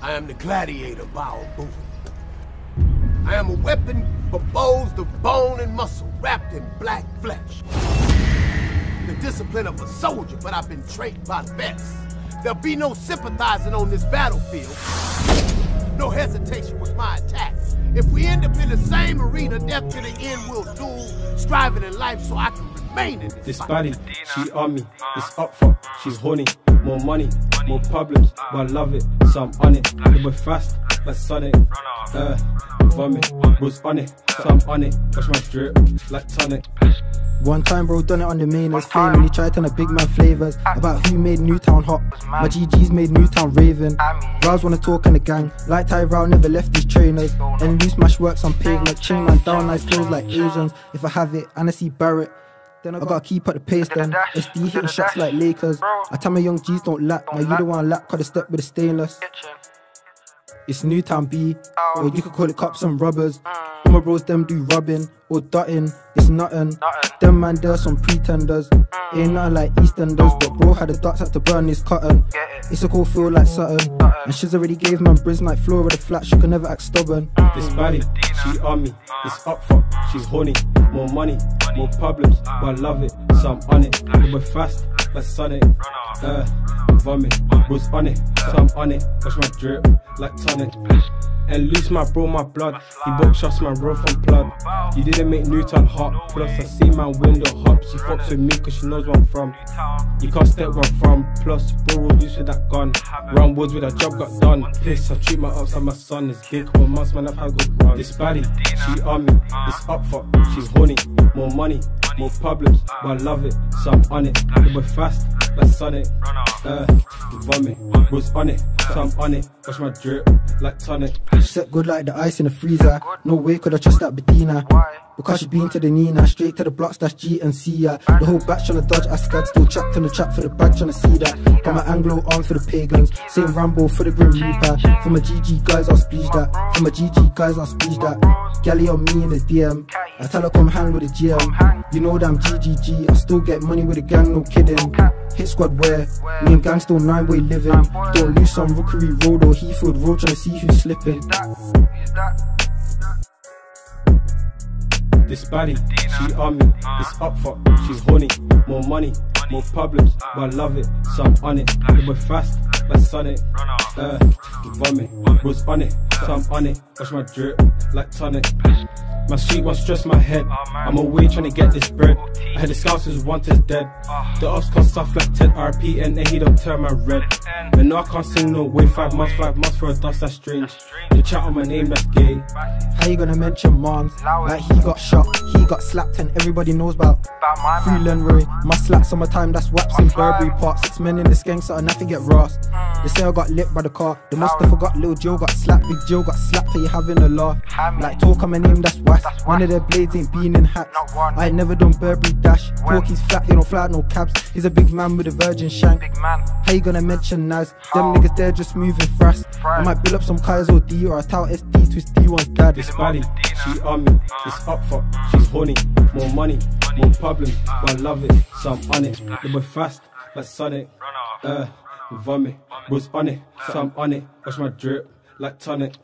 I am the gladiator Bao Bu. I am a weapon composed of bone and muscle wrapped in black flesh. The discipline of a soldier, but I've been trained by the best. There'll be no sympathizing on this battlefield. No hesitation with my attack. If we end up in the same arena, death to the end will duel, striving in life so I can remain in this, This baddie, she on me, it's up for, she's horny. More money, more problems, but I love it, so I'm on it. The boy fast, like Sonic. Uh, vomit, bro's on it, so I'm on it. Watch my drip, like tonic. One time, bro, done it on the main as fame and he tried to a big man flavors about who made Newtown hot. My GG's made Newtown raving. Rouse wanna talk in the gang, like Ty Row never left his trainers. And loose mash works on pavement, ching man down nice clothes like Asians. If I have it, and I see Barrett. Then I gotta keep up the pace then. SD hitting shots like Lakers. I tell my young G's don't lack, now you don't want lack, cause they step with the stainless. It's Newtown B, or you could call it cops and robbers. All my bros them do rubbing or dotting, it's nothing. Them man there some pretenders, ain't nothing like EastEnders. But bro had the dots had to burn his cotton. It's a cool feel like Sutton, and she's already gave man Briz like floor with a flat, she could never act stubborn. This baddie, she on me, it's up for, she's horny. More money, more problems, but I love it, so I'm on it. The boy fast, like Sonic. Uh, vomit, bro's on it, so I'm on it. Watch my drip, like tonic. And loose my bro, my blood. He broke shots, my bro from blood. You didn't make Newtown hot. Plus, I see my window hop. She fucks with me cause she knows where I'm from. You can't step where I'm from. Plus, bro will use with that gun. Round woods with a job got done. Piss, I treat my ups like my son. It's big couple months, man, I've had good run. This baddie, she on me. It's up for, she's horny. More money, more problems, but I love it, so I'm on it. The boy fast, like Sonic. Uh, vomit, bro's on it, so I'm on it. Watch my drip, like tonic. Set good like the ice in the freezer. No way could I trust that Badina. Because she been to the Nina, straight to the blocks, that's G and C. Yeah. The whole batch tryna dodge, I scared, still trapped on the trap for the bag, tryna see that. Got my Anglo arm for the pagans, same Rambo for the Grim Reaper. For my GG guys, I'll speech that. For my GG guys, I'll speech that. Galley on me in the DM. I tell her come hang with the GM. You know that I'm GGG, I still get money with the gang, no kidding. Hit squad where me and gang still nine way living. Don't lose some Rookery Road or Heathfield Road tryna see who's slipping. This baddie, she on me, it's up for, she's horny. More money, more problems, but I love it, so I'm on it. The boy fast, like Sonic. Uh, vomit, bro's on it, so I'm on it. Watch my drip, like tonic. My sweet one stress my head. I'm away trying to get this bread. I had the scouts is dead. The ops can't soft like 10 RP and then he don't turn my red. But no, I can't sing no way. Five months, five months for a dust, that's strange. The chat on my name, that's gay. How you gonna mention moms? Like he got shot, he got slapped, and everybody knows about Free Lenroy. My slap summertime, that's waps in Burbury Park. Six men in this skank, so nothing get rust. They say I got lit by the car. They must have forgot Lil Joe got slapped. Big Joe got slapped for you having a laugh. Like talk on my name, that's whack. One of their blades ain't been in hats. I ain't never done Burberry dash. Porky's flat, he don't fly out no cabs. He's a big man with a virgin shank. How you gonna mention Nas? Them niggas they're just moving fast. I might build up some Kai's or D or a Tau SD twist D1's dad. This baddie, she on me, it's up for, she's horny. More money, more problems, but I love it, so I'm on it. The boy fast, like Sonic. Uh, vomit, bro's on it, so I'm on it. Watch my drip, like tonic.